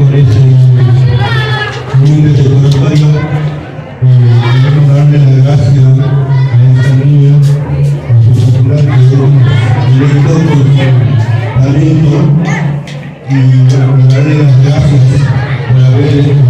sobre sus humilde recordatorio. Quiero nombrarle la gracia a esta niña, a su titular, que es un director con y darle las gracias por haber